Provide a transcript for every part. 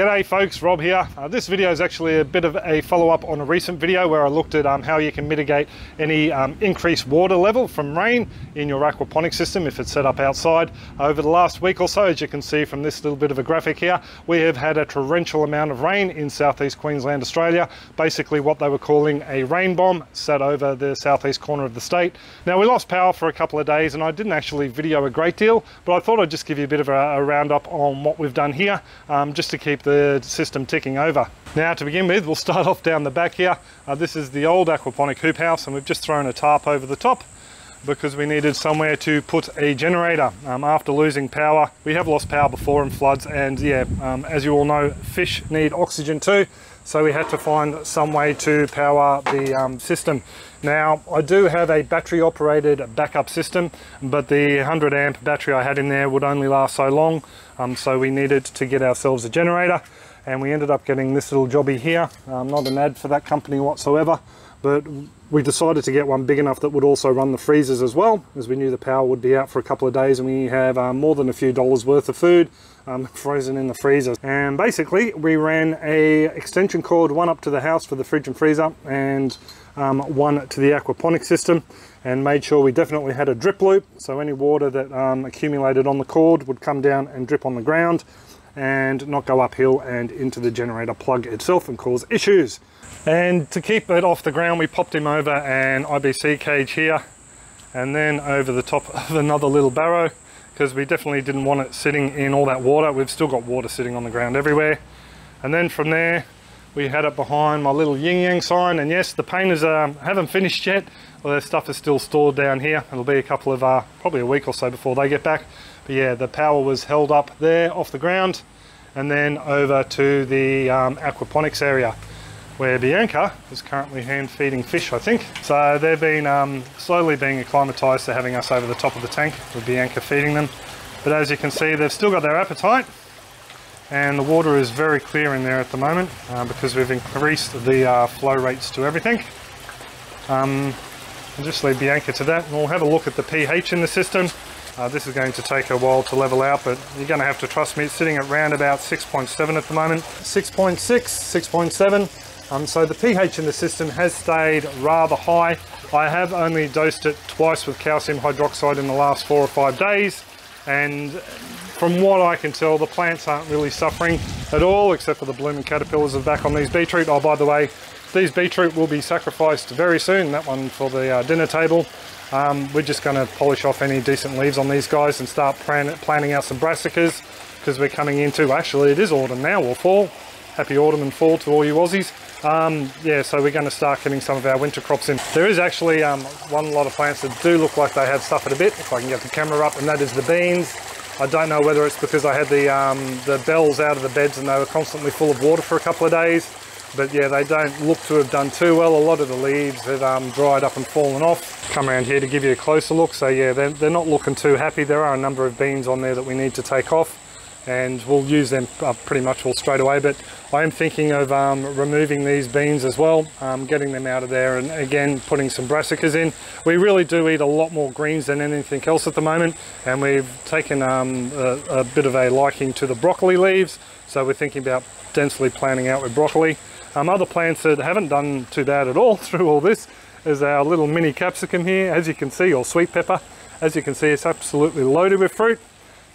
G'day folks, Rob here. Uh, this video is actually a bit of a follow-up on a recent video where I looked at um, how you can mitigate any um, increased water level from rain in your aquaponic system if it's set up outside. Over the last week or so, as you can see from this little bit of a graphic here, we have had a torrential amount of rain in southeast Queensland, Australia. Basically what they were calling a rain bomb sat over the southeast corner of the state. Now we lost power for a couple of days and I didn't actually video a great deal, but I thought I'd just give you a bit of a, a roundup on what we've done here, um, just to keep the the system ticking over. Now to begin with, we'll start off down the back here. Uh, this is the old aquaponic hoop house and we've just thrown a tarp over the top because we needed somewhere to put a generator um, after losing power. We have lost power before in floods and yeah, um, as you all know, fish need oxygen too. So we had to find some way to power the um, system. Now, I do have a battery operated backup system, but the 100 amp battery I had in there would only last so long. Um, so we needed to get ourselves a generator and we ended up getting this little jobby here. Um, not an ad for that company whatsoever, but we decided to get one big enough that would also run the freezers as well, as we knew the power would be out for a couple of days and we have um, more than a few dollars worth of food um, frozen in the freezer. And basically we ran a extension cord, one up to the house for the fridge and freezer and um, one to the aquaponic system and made sure we definitely had a drip loop so any water that um, accumulated on the cord would come down and drip on the ground and not go uphill and into the generator plug itself and cause issues. And to keep it off the ground we popped him over an IBC cage here and then over the top of another little barrow because we definitely didn't want it sitting in all that water. We've still got water sitting on the ground everywhere. And then from there we had it behind my little yin yang sign. And yes the painters um, haven't finished yet. Well their stuff is still stored down here. It'll be a couple of uh, probably a week or so before they get back. But yeah the power was held up there off the ground and then over to the um, aquaponics area where Bianca is currently hand feeding fish I think so they've been um, slowly being acclimatized to having us over the top of the tank with Bianca feeding them but as you can see they've still got their appetite and the water is very clear in there at the moment uh, because we've increased the uh, flow rates to everything. Um, I'll just leave Bianca to that and we'll have a look at the pH in the system. Uh, this is going to take a while to level out but you're going to have to trust me it's sitting at around about 6.7 at the moment. 6.6, 6.7 um, so the pH in the system has stayed rather high. I have only dosed it twice with calcium hydroxide in the last four or five days and from what I can tell, the plants aren't really suffering at all, except for the blooming caterpillars are back on these beetroot. Oh, by the way, these beetroot will be sacrificed very soon, that one for the uh, dinner table. Um, we're just going to polish off any decent leaves on these guys and start plan planting out some brassicas because we're coming into, actually it is autumn now, or fall. Happy autumn and fall to all you Aussies. Um, yeah, so we're going to start getting some of our winter crops in. There is actually um, one lot of plants that do look like they have suffered a bit, if I can get the camera up, and that is the beans. I don't know whether it's because I had the, um, the bells out of the beds and they were constantly full of water for a couple of days. But yeah, they don't look to have done too well. A lot of the leaves have um, dried up and fallen off. Come around here to give you a closer look. So yeah, they're, they're not looking too happy. There are a number of beans on there that we need to take off and we'll use them uh, pretty much all straight away but I am thinking of um, removing these beans as well um, getting them out of there and again putting some brassicas in. We really do eat a lot more greens than anything else at the moment and we've taken um, a, a, bit of a liking to the broccoli leaves so we're thinking about densely planting out with broccoli. Um, other plants that haven't done too bad at all through all this is our little mini capsicum here. As you can see or sweet pepper. As you can see it's absolutely loaded with fruit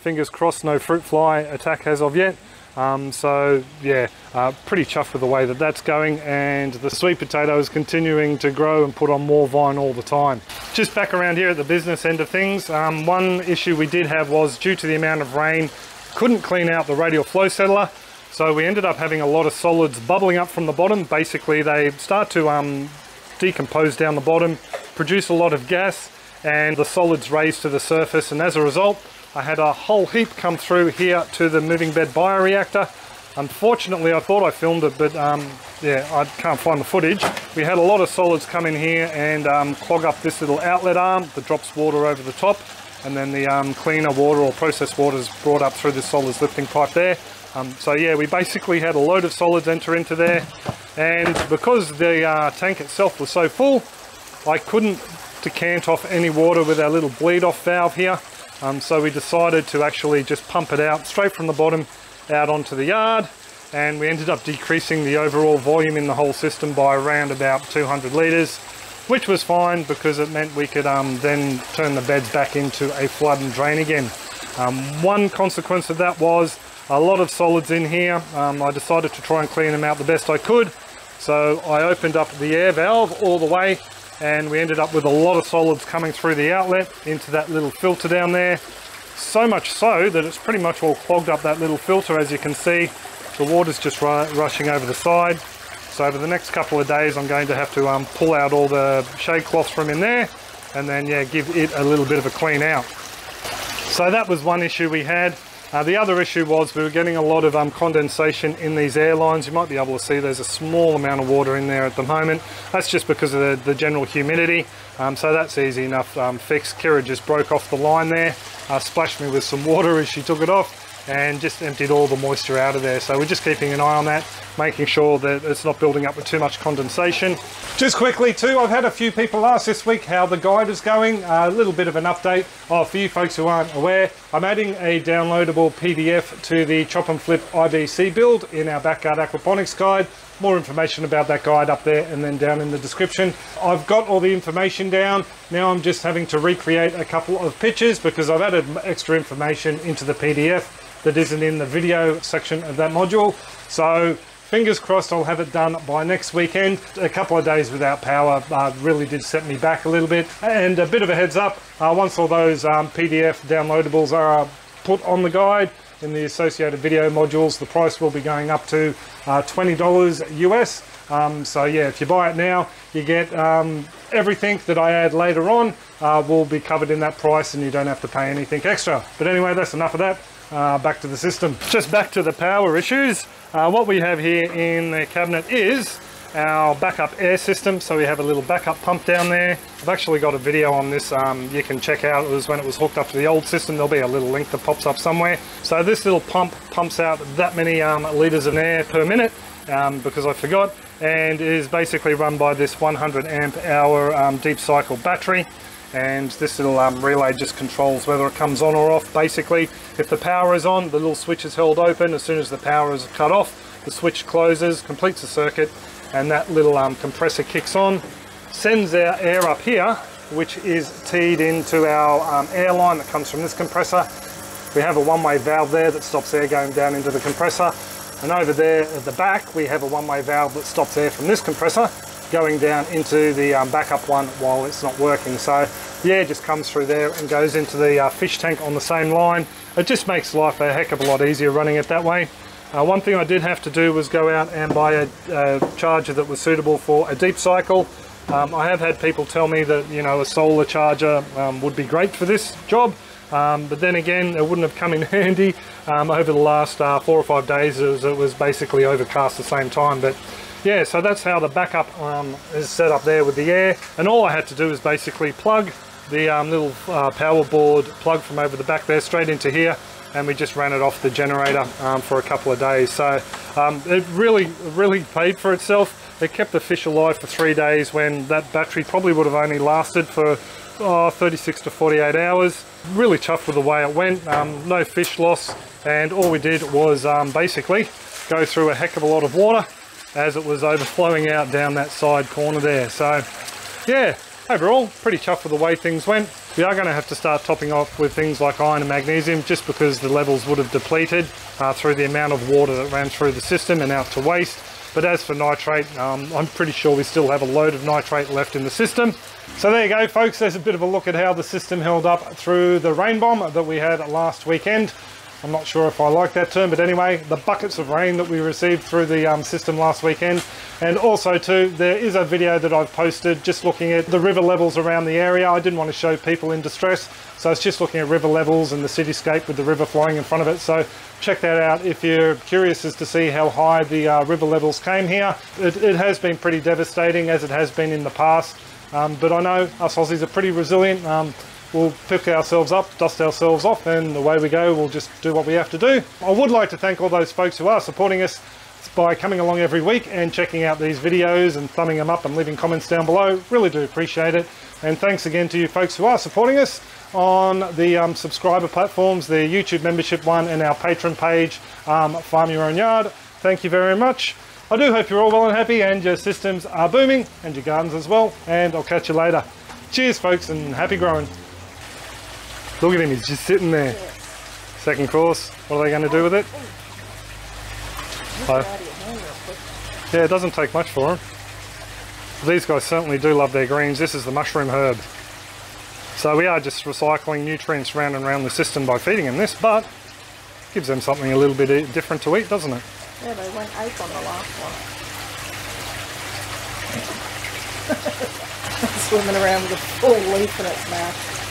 fingers crossed no fruit fly attack as of yet. Um, so yeah, uh, pretty chuffed with the way that that's going and the sweet potato is continuing to grow and put on more vine all the time. Just back around here at the business end of things, um, one issue we did have was due to the amount of rain, couldn't clean out the radial flow settler. So we ended up having a lot of solids bubbling up from the bottom. Basically they start to um, decompose down the bottom, produce a lot of gas and the solids raised to the surface and as a result I had a whole heap come through here to the moving bed bioreactor. Unfortunately, I thought I filmed it, but um, yeah, I can't find the footage. We had a lot of solids come in here and um, clog up this little outlet arm that drops water over the top. And then the um, cleaner water or processed water is brought up through the solids lifting pipe there. Um, so yeah, we basically had a load of solids enter into there. And because the uh, tank itself was so full, I couldn't decant off any water with our little bleed off valve here. Um, so we decided to actually just pump it out straight from the bottom out onto the yard and we ended up decreasing the overall volume in the whole system by around about 200 litres which was fine because it meant we could um, then turn the beds back into a flood and drain again. Um, one consequence of that was a lot of solids in here. Um, I decided to try and clean them out the best I could. So I opened up the air valve all the way and we ended up with a lot of solids coming through the outlet into that little filter down there. So much so that it's pretty much all clogged up that little filter as you can see. The water's just rushing over the side. So over the next couple of days, I'm going to have to um, pull out all the shade cloths from in there and then yeah, give it a little bit of a clean out. So that was one issue we had. Uh, the other issue was we were getting a lot of um, condensation in these air lines. You might be able to see there's a small amount of water in there at the moment. That's just because of the, the general humidity. Um, so that's easy enough um, fix. Kira just broke off the line there, uh, splashed me with some water as she took it off and just emptied all the moisture out of there. So we're just keeping an eye on that, making sure that it's not building up with too much condensation. Just quickly too, I've had a few people ask this week how the guide is going. A little bit of an update. Oh, for you folks who aren't aware, I'm adding a downloadable PDF to the Chop and Flip IBC build in our Backyard Aquaponics guide. More information about that guide up there and then down in the description. I've got all the information down. Now I'm just having to recreate a couple of pictures because I've added extra information into the PDF that isn't in the video section of that module. So fingers crossed I'll have it done by next weekend. A couple of days without power uh, really did set me back a little bit. And a bit of a heads up, uh, once all those um, PDF downloadables are put on the guide, in the associated video modules, the price will be going up to uh, $20 US. Um, so yeah, if you buy it now, you get um, everything that I add later on uh, will be covered in that price and you don't have to pay anything extra. But anyway, that's enough of that uh, back to the system. Just back to the power issues. Uh, what we have here in the cabinet is our backup air system. So we have a little backup pump down there. I've actually got a video on this um, you can check out. It was when it was hooked up to the old system. There'll be a little link that pops up somewhere. So this little pump pumps out that many um, litres of air per minute um, because I forgot and is basically run by this 100 amp hour um, deep cycle battery and this little um, relay just controls whether it comes on or off. Basically if the power is on the little switch is held open. As soon as the power is cut off the switch closes completes the circuit and that little um, compressor kicks on sends our air up here which is teed into our um, air line that comes from this compressor. We have a one-way valve there that stops air going down into the compressor. And over there at the back we have a one-way valve that stops air from this compressor going down into the um, backup one while it's not working. So the air just comes through there and goes into the uh, fish tank on the same line. It just makes life a heck of a lot easier running it that way. Uh, one thing I did have to do was go out and buy a, a charger that was suitable for a deep cycle. Um, I have had people tell me that you know a solar charger um, would be great for this job, um, but then again it wouldn't have come in handy um, over the last uh, four or five days as it was basically overcast the same time. But yeah, so that's how the backup um, is set up there with the air. And all I had to do is basically plug the um, little uh, power board plug from over the back there straight into here and we just ran it off the generator um, for a couple of days. So um, it really, really paid for itself. It kept the fish alive for three days when that battery probably would have only lasted for oh, 36 to 48 hours. Really chuffed with the way it went, um, no fish loss. And all we did was um, basically go through a heck of a lot of water as it was overflowing out down that side corner there. So yeah, overall, pretty chuffed with the way things went. We are going to have to start topping off with things like iron and magnesium just because the levels would have depleted uh, through the amount of water that ran through the system and out to waste. But as for nitrate, um, I'm pretty sure we still have a load of nitrate left in the system. So there you go, folks. There's a bit of a look at how the system held up through the rain bomb that we had last weekend. I'm not sure if I like that term, but anyway, the buckets of rain that we received through the um, system last weekend. And also too, there is a video that I've posted just looking at the river levels around the area. I didn't want to show people in distress, so it's just looking at river levels and the cityscape with the river flowing in front of it. So check that out if you're curious as to see how high the uh, river levels came here. It, it, has been pretty devastating as it has been in the past. Um, but I know us Aussies are pretty resilient. Um, we'll pick ourselves up, dust ourselves off, and away we go. We'll just do what we have to do. I would like to thank all those folks who are supporting us by coming along every week and checking out these videos and thumbing them up and leaving comments down below. Really do appreciate it. And thanks again to you folks who are supporting us on the um, subscriber platforms, the YouTube membership one and our Patreon page, um, Farm Your Own Yard. thank you very much. I do hope you're all well and happy and your systems are booming and your gardens as well. And I'll catch you later. Cheers, folks, and happy growing. Look at him, he's just sitting there. Second course, what are they going to do with it? Oh. Yeah, it doesn't take much for them. These guys certainly do love their greens. This is the mushroom herb. So we are just recycling nutrients round and round the system by feeding them this, but gives them something a little bit different to eat, doesn't it? Yeah, they went ape on the last one. Swimming around with a full leaf in its mouth.